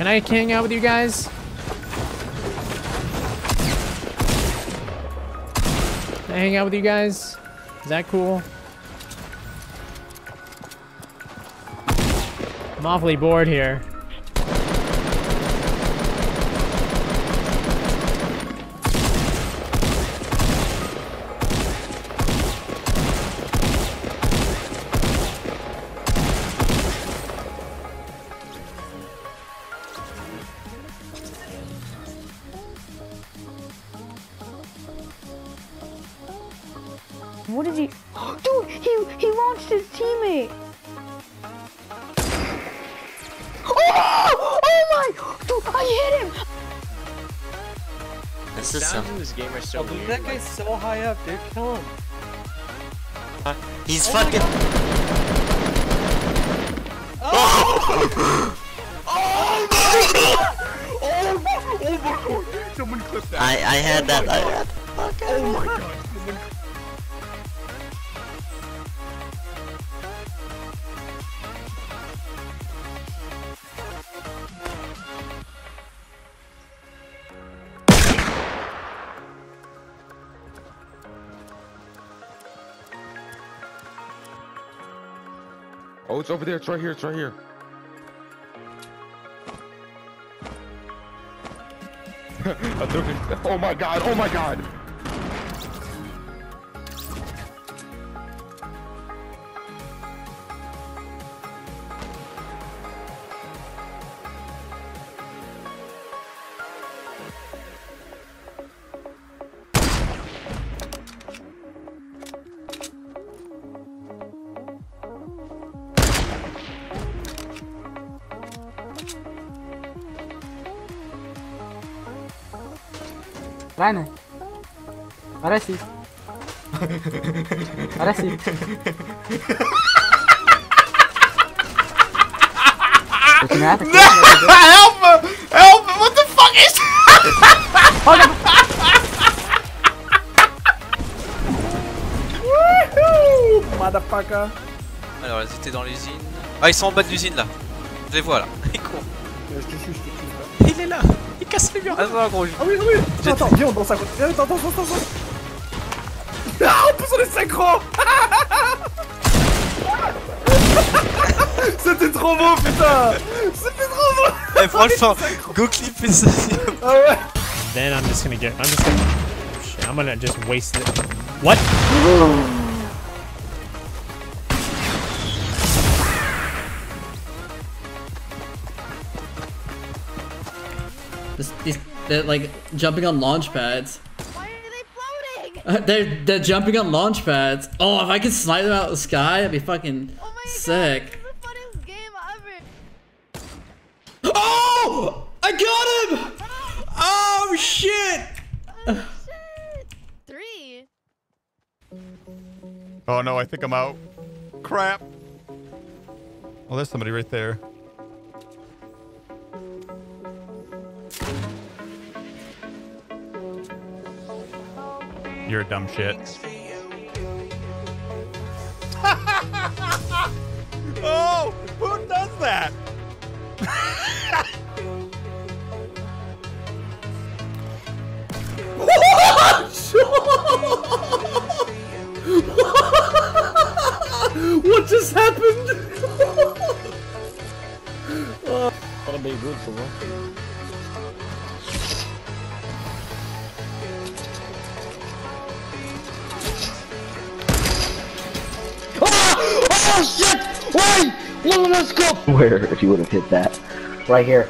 Can I hang out with you guys? Can I hang out with you guys? Is that cool? I'm awfully bored here. Dude, he he launched his teammate. Oh! Oh my! Dude, I hit him. This is some. this game are so Oh, weird. that guy's so high up, dude. Kill him. He's oh fucking oh! Oh! oh my fucking. Someone clip that. I I had that. I had. Oh my god. Oh, it's over there. It's right here. It's right here. Oh my god. Oh my god. Have to close it. help me! Help me! What the fuck is Motherfucker. Alors, ils étaient dans l'usine. Ah, ils sont en bas de l'usine là. Je les vois là. Ils courent. Je te suis, je te suis. Il est là. Il casse le mur. Ah non, gros. Ah oui, ah oui. Attends, attends, viens, on danse à côté. Attends, attends, attends, attends. Ah, en plus on est synchro C'était trop beau, putain C'était trop beau Eh, franchement, go clipper ça. Ah ouais Then I'm just gonna get. I'm just gonna. Shit, I'm gonna just waste it. What? This, they're like jumping on launch pads. Why are they floating? They're they're jumping on launch pads. Oh, if I could snipe them out of the sky, that'd be fucking Oh my sick. god, this is the funniest game ever. Oh! I got him! Oh shit! Oh shit! Three. Oh no, I think I'm out. Crap. Well, there's somebody right there. You're a dumb shit. oh, who does that? What just happened? Gotta be good for one. Oh shit! Wait! One of us go! Where if you would have hit that? Right here.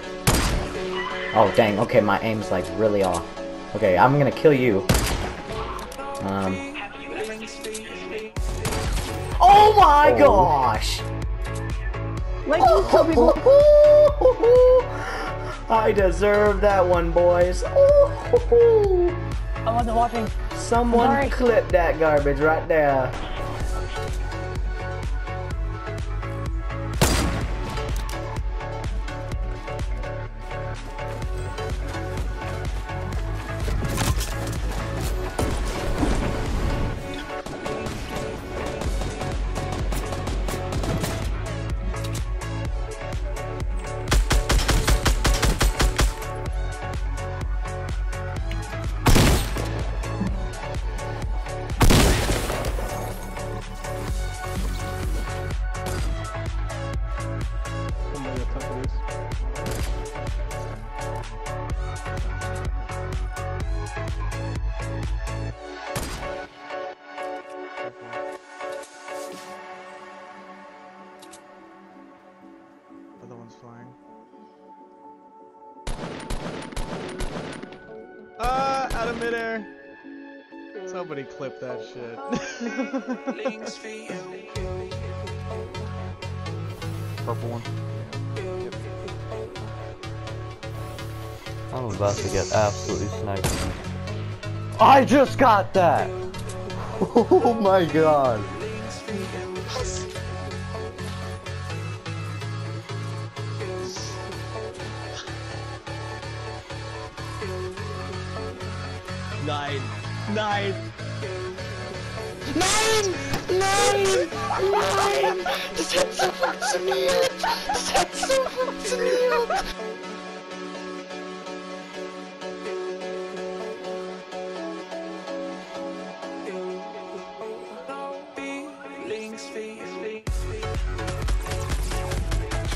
Oh dang, okay, my aim's like really off. Okay, I'm gonna kill you. Um. Oh my gosh! Like you tell people. I deserve that one, boys. I wasn't watching. Someone Sorry. clip that garbage right there. One's flying. Ah, out of midair. Somebody clip that shit. Purple one. I'm about to get absolutely sniped. I just got that! Oh my god. Nine. Nine. Nein! Nein! Nein! Das hat so funktioniert! Das hat so funktioniert!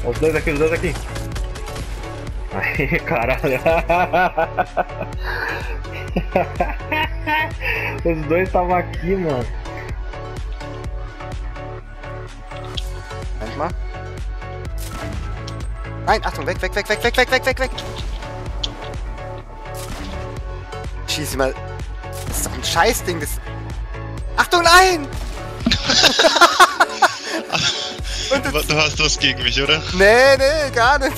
Os dois aqui, os dois aqui. Aí, caralho. Os dois estavam aqui, mano. Manchmal. Nein, Achtung, weg, weg, weg, weg, weg, weg, weg, weg, weg. Schieß mal. Das ist doch ein Scheißding, das. Achtung, nein! Du hast was gegen mich, oder? Nee, nee, gar nicht.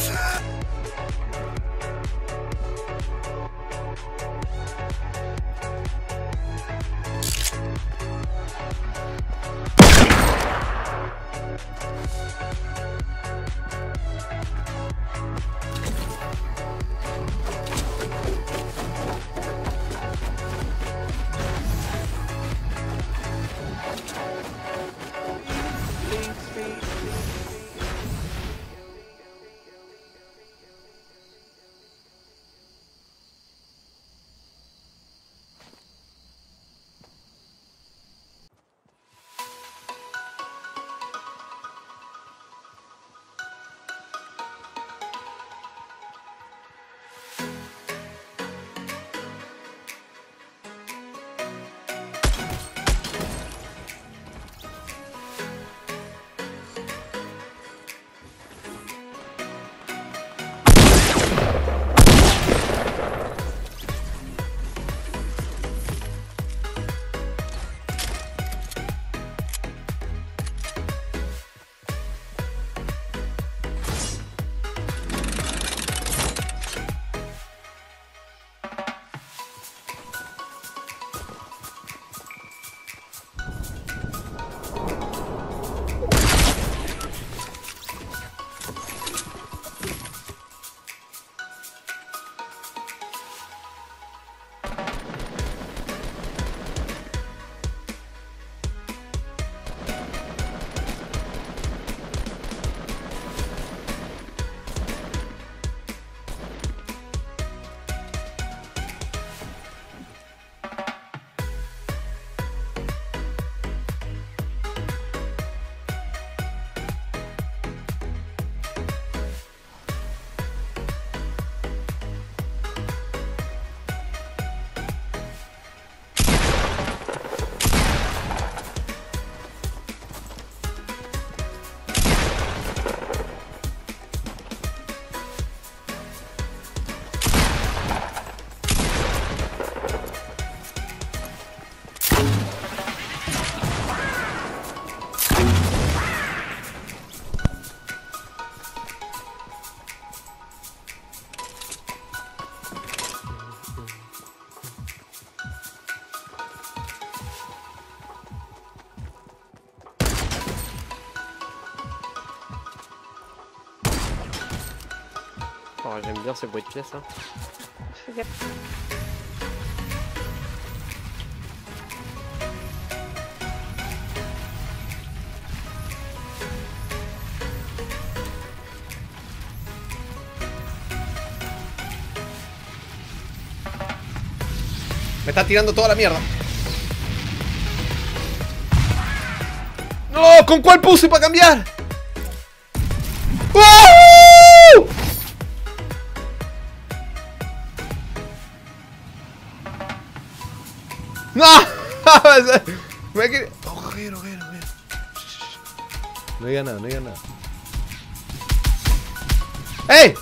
J'aime bien ce bruit de pièce. Hein. Me está tirando toda la mierda. ¡No! ¿Con cuál puse para cambiar? ¡No! Me quiere... Ojero, ojero, ojero. No diga nada, no diga nada. Hey